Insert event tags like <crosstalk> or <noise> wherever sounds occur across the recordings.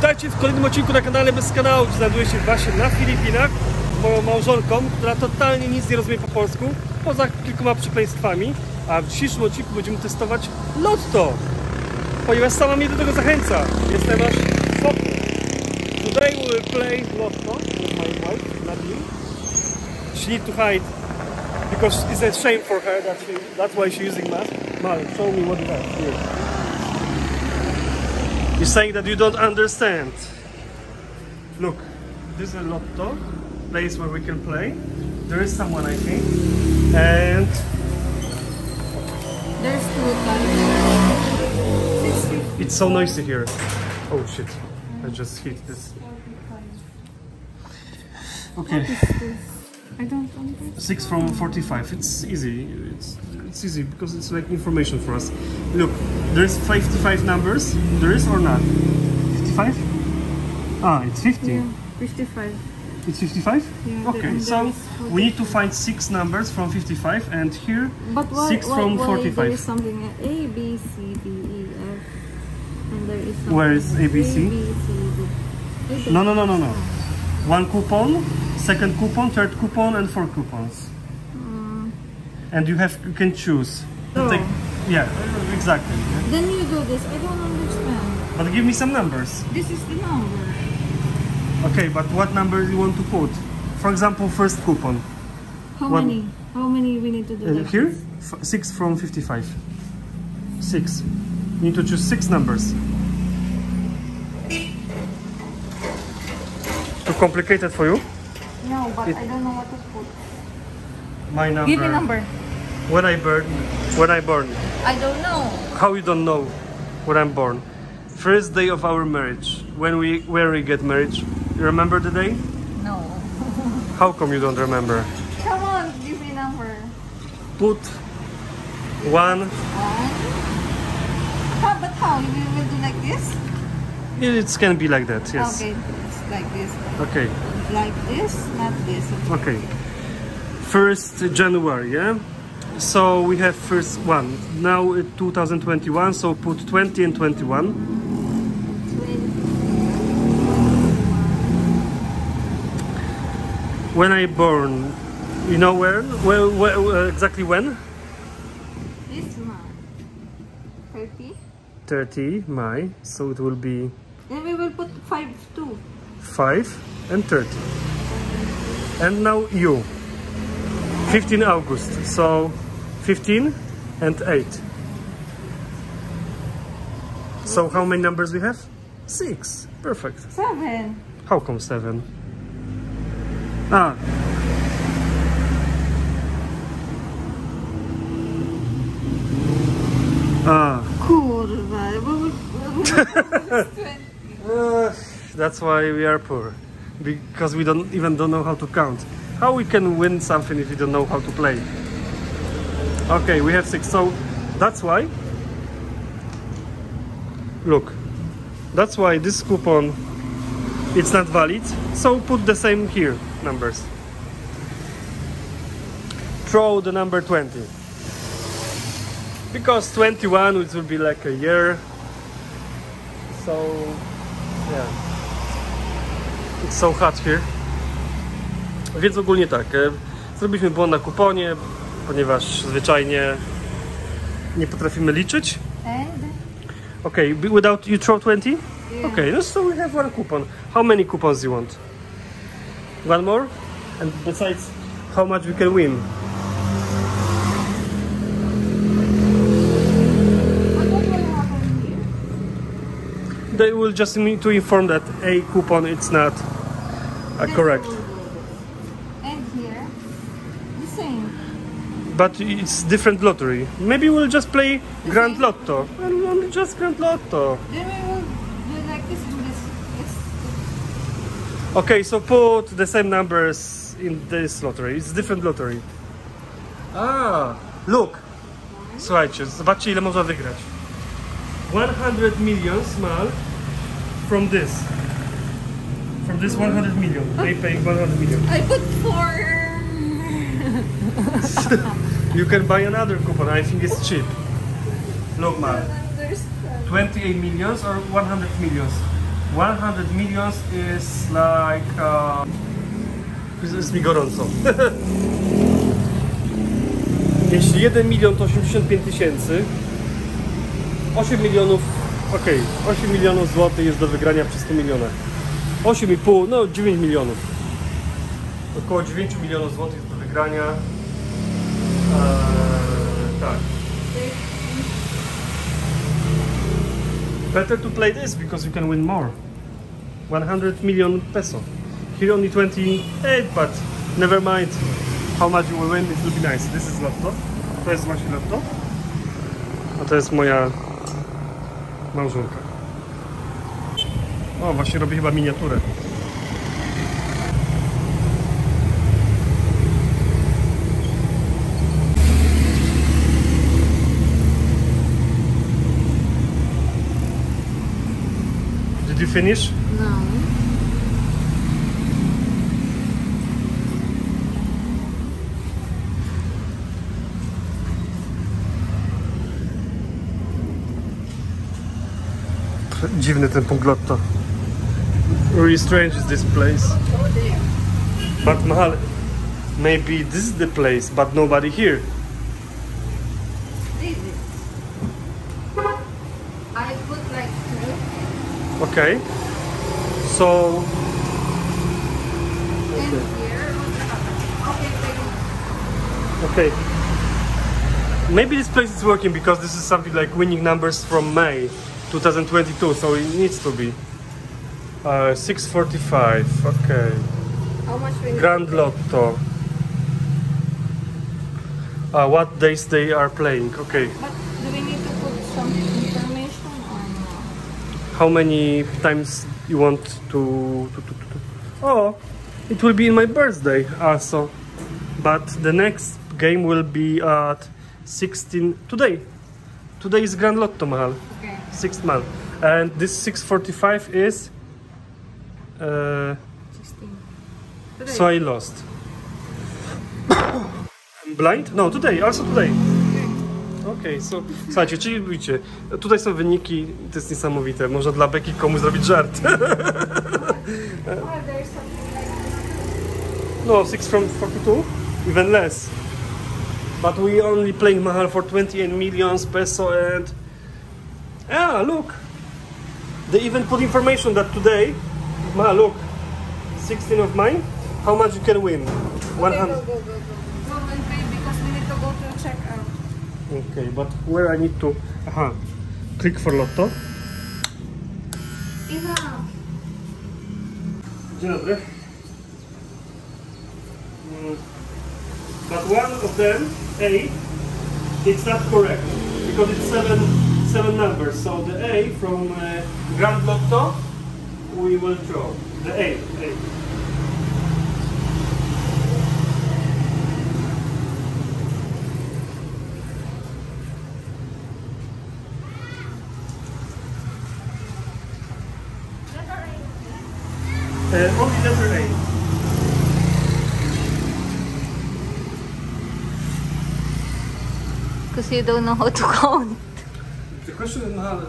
Witajcie w kolejnym odcinku na kanale Bez Kanału, gdzie znajduję się właśnie na Filipinach z moją małżonką, która totalnie nic nie rozumie po polsku, poza kilkoma przekleństwami. A w dzisiejszym odcinku będziemy testować lotto, ponieważ sama mnie do tego zachęca. Jestem aż szoku. Today we will play lotto with my wife, Nadine. She need to hide because it's a shame for her that she, that's why she's using mask. Mal, show me what you have here. You're saying that you don't understand. Look, this is a lotto place where we can play. There is someone, I think, and There's two. It's so noisy here. Oh shit! I just hit this. Okay, What is this? I don't understand. six from forty-five. It's easy. It's it's easy because it's like information for us. Look, there's fifty-five numbers. There is or not? Fifty-five? Ah, it's fifty. Yeah, 55. It's 55? Yeah, okay, so we need to find six numbers from 55 and here But why, six why, from why 45. there is something uh, A, B, C, D, E, F, and there is Where is A, B, C? A, B, C D. No, no, no, no, no. One coupon, second coupon, third coupon and four coupons. Uh, And you have you can choose. Oh. take- yeah, exactly. then you do this. I don't understand. But give me some numbers. This is the number. Okay, but what number you want to put? For example, first coupon. How many? How many we need to do Uh, here. F- six from 55. Six. You need to choose six numbers. Complicated for you? No, but It- I don't know what to put. My number. Give me number. When I burn, when I born. I don't know. How you don't know when I'm born? First day of our marriage. When we when we get married. You remember the day? No. <laughs> How come you don't remember? Come on, give me number. Put one. How, but how? You will do like this? It can be like that. Yes. Okay, like this. Okay. Like this, not this. Okay. First January. Yeah. So we have first one. Now uh, 2021. So put 20 and 21. When I born. You know where? Well, well uh, exactly when? This one. 30. 30 May, so it will be Then we will put 5 too. 5 and 30. And now you. 15 August, so 15 and 8. So how many numbers we have? 6. Perfect. 7. How come 7? Ah. Ah. Kurwa. We <laughs> will, we will put 20. Uh, that's why we are poor because we don't even don't know how to count. How we can win something if we don't know how to play? Okay we have six. So that's why look that's why this coupon it's not valid. So put the same here numbers. Throw the number 20 because 21 it will be like a year. So yeah. It's so hot here. Więc ogólnie tak, e, zrobiliśmy błąd na kuponie, ponieważ zwyczajnie nie potrafimy liczyć. B- without you throw 20? Yeah. Okay, no, so we have one coupon. How many coupons you want? One more? And besides, how much we can win? They will just need to inform that a coupon it's not uh, correct. we will do this. And here? The same. But it's different lottery. Maybe we'll just play Grand same? Lotto. And only just Grand Lotto. Then we will do like this and this. It's Okay, so put the same numbers in this lottery. It's different lottery. Ah, look. Słuchajcie, zobaczcie ile można wygrać. 100 million small from this. From this 100 million. They pay 100 million. I put four. <laughs> You can buy another coupon. I think it's cheap. Look, man. Understand. 28 millions or 100 millions? 100 millions is like... Uh... Jest, jest mi gorąco. <laughs> Jeśli 1 milion to 85 tysięcy, 8 milionów, okej, 8 milionów złotych jest do wygrania przy 100 milionach. 8,5, no 9 milionów. Około 9 milionów złotych do wygrania. Eee, tak. Better to play this because you can win more. 100 million peso. Here only 28, but never mind how much you will win, it will be nice. This is lotto. To jest właśnie lotto. A to jest moja małżonka. O, właśnie robi chyba miniaturę. Did you finish? No. Dziwny ten punkt lotto. Really strange is this place. But Mahal, maybe this is the place, but nobody here. I put like two Okay. So. Okay, okay. Maybe this place is working because this is something like winning numbers from May 2022, so it needs to be. Uh, 645, okay. How much we need Grand to Lotto. Uh, what days they are playing, okay. But do we need to put some information or no? How many times you want to, to, to, to, to- Oh, it will be in my birthday also. But the next game will be at 16 today. Today is Grand Lotto Mahal, Okay. sixth month. And this 645 is uh, so I lost. I'm blind? No, today, also today. Okej, so, słuchajcie, czyli widzicie, tutaj są wyniki, to jest niesamowite, można dla Beki komuś zrobić żart. <laughs> No, 6 from 42, even less. But we only playing Mahal for 28 millions peso and... Ah, look! They even put information that today, Mahal, look, 16 of mine, how much you can win? Okay, 100. go, go, go, go. Go and pay because we need to go to check out. Okay, but where I need to... Aha, click for lotto. Enough. Dzień dobry. Mm, But one of them, A, it's not correct because it's seven seven numbers. So the A from uh, Grand Lotto, we will draw the A. A. Uh, only letter A. Because you don't know how to count. The question is now,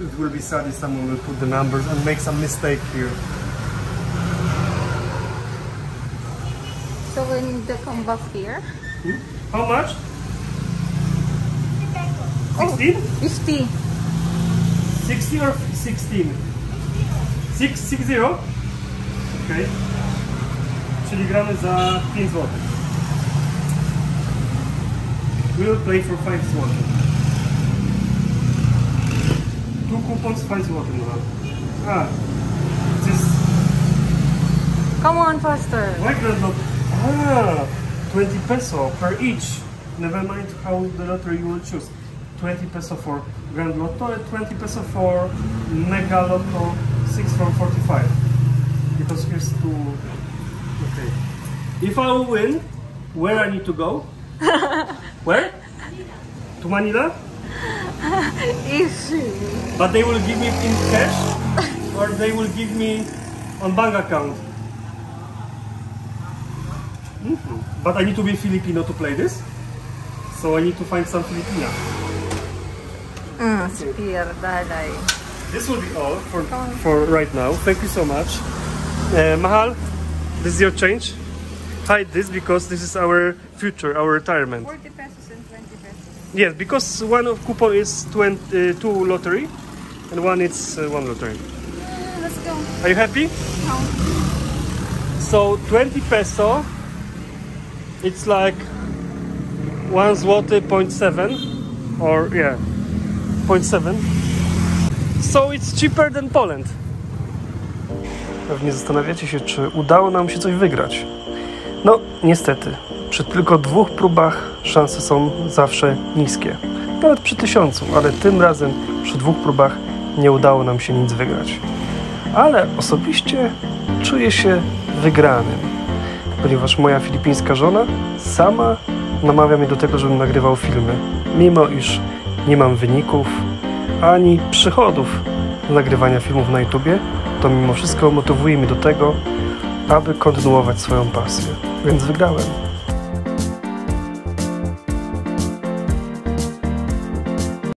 it will be sad if someone will put the numbers and make some mistake here. So we need to come back here. Hmm? How much? Oh, 50. 60 or 16? 6, 6 0? Okay. Czyli gramy uh, za 5 zł. We will play for 5 zł. Two coupons 5 zł. No. Ah. This Come on, faster. Why not? Ah, 20 peso per each. Never mind how the lottery you will choose. 20 peso for Grand Lotto and 20 peso for Mega Lotto 6 from 45. Because here's two. Okay. If I will win, where I need to go? <laughs> where? To Manila? <laughs> Easy. But they will give me in cash or they will give me on bank account. Mhm. But I need to be Filipino to play this. So I need to find some Filipina. Mm, spear, daday. this will be all for, for right now. Thank you so much. Uh, Mahal, this is your change. Hide this because this is our future, our retirement. 40 pesos and 20 pesos. Yes, because one of coupon is 20, uh, two lottery and one is uh, one lottery. Uh, let's go. Are you happy? Count. So 20 peso, it's like 1 zloty point seven, or yeah, 0.7. So it's cheaper than Poland. Pewnie zastanawiacie się, czy udało nam się coś wygrać. No, niestety, przy tylko dwóch próbach szanse są zawsze niskie. Nawet przy tysiącu, ale tym razem przy dwóch próbach nie udało nam się nic wygrać ale osobiście czuję się wygranym, ponieważ moja filipińska żona sama namawia mnie do tego, żebym nagrywał filmy, mimo iż nie mam wyników ani przychodów nagrywania filmów na YouTubie, to mimo wszystko motywuje mnie do tego, aby kontynuować swoją pasję. Więc wygrałem.